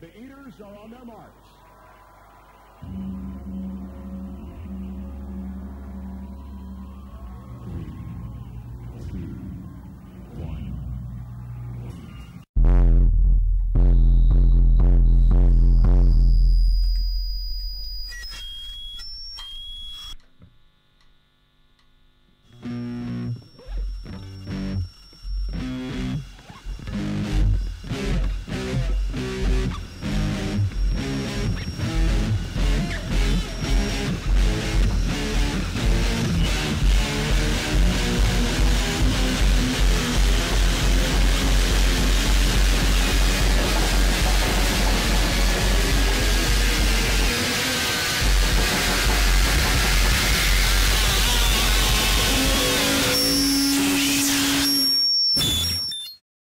The Eaters are on their marks.